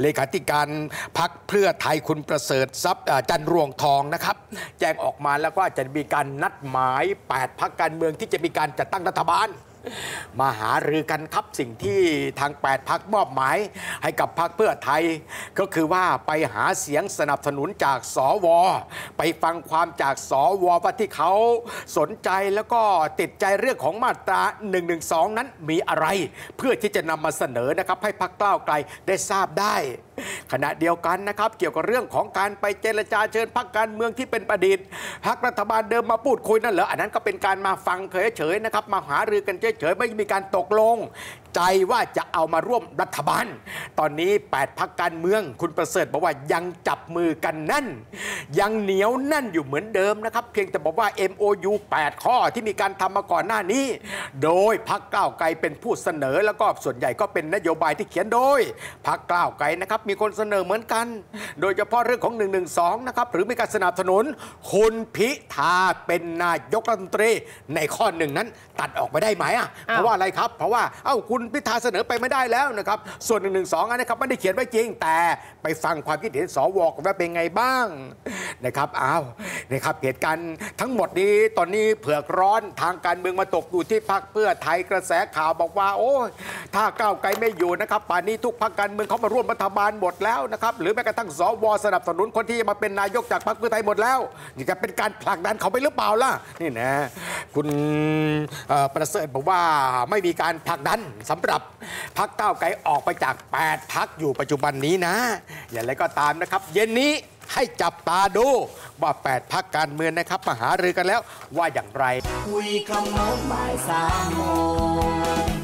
เลขาธิการพักเพื่อไทยคุณประเสริฐทรัพย์จันรวงทองนะครับ แจ้งออกมาแล้วว่าจะมีการนัดหมาย 8พักการเมืองที่จะมีการจัดตั้งรัฐบาล มาหารือกันครับสิ่งที่ทาง 8 พักมอบหมาย ให้กับพักเพื่อไทย ก็คือว่าไปหาเสียงสนับสนุนจากสว ไปฟังความจากสวว่าที่เขาสนใจแล้วก็ติดใจเรื่องของมาตรา 112 นั้นมีอะไร เพื่อที่จะนำมาเสนอนะครับให้พักกล้าวไกลได้ทราบได้ ขณะเดียวกันนะครับเกี่ยวกับเรื่องของการไปเจรจาเชิญพักการเมืองที่เป็นประดิษฐ์พักรัฐบาลเดิมมาพูดคุยนั่นเหรออันนั้นก็เป็นการมาฟังเฉยๆนะครับมาหารือกันเฉยๆไม่มีการตกลงใจว่าจะเอามาร่วมรัฐบาล ตอนนี้ 8พักการเมือง คุณประเสริฐบอกว่ายังจับมือกันแน่น ยังเหนียวแน่นอยู่เหมือนเดิมนะครับ เพียงแต่บอกว่า MOU 8 ข้อที่มีการทำมาก่อนหน้านี้ โดยพักก้าวไกลเป็นผู้เสนอ แล้วก็ส่วนใหญ่ก็เป็นนโยบายที่เขียนโดยพักก้าวไกลนะครับมีคนเสนอเหมือนกัน โดยเฉพาะเรื่องของ 112 นะครับหรือมีการสนับสนุน คุณพิธาเป็นนายกรัฐมนตรีในข้อหนึ่งนั้น ตัดออกไปได้ไหมอะเพราะว่าอะไรครับ เพราะว่าเอ้าคุณณพิธาเสนอไปไม่ได้แล้วนะครับ ส่วน112อันนะครับไม่ได้เขียนไว้จริง แต่ไปฟังความคิดเห็นสวกันว่าเป็นไงบ้างนะครับอ้าวนะครับเหตุการณ์ทั้งหมดนี้ตอนนี้เผือกร้อนทางการเมืองมาตกอยู่ที่พักเพื่อไทยกระแสข่าวบอกว่า โอ้ถ้าก้าวไกลไม่อยู่นะครับป่านนี้ทุกพักการเมืองเขามาร่วมรัฐบาลหมดแล้วนะครับหรือแม้กระทั่งสวสนับสนุนคนที่จะมาเป็นนายกจากพรรคเพื่อไทยหมดแล้วนี่จะเป็นการผลักดันเขาไปหรือเปล่าล่ะนี่นะคุณประเสริฐบอกว่าไม่มีการผลักดันสำหรับพักก้าวไกลออกไปจาก 8 พักอยู่ปัจจุบันนี้นะ อย่างไรก็ตามนะครับ เย็นนี้ให้จับตาดูว่า 8 พักการเมืองนะครับมาหารือกันแล้วว่าอย่างไร คุยขโมงบ่ายสามโมง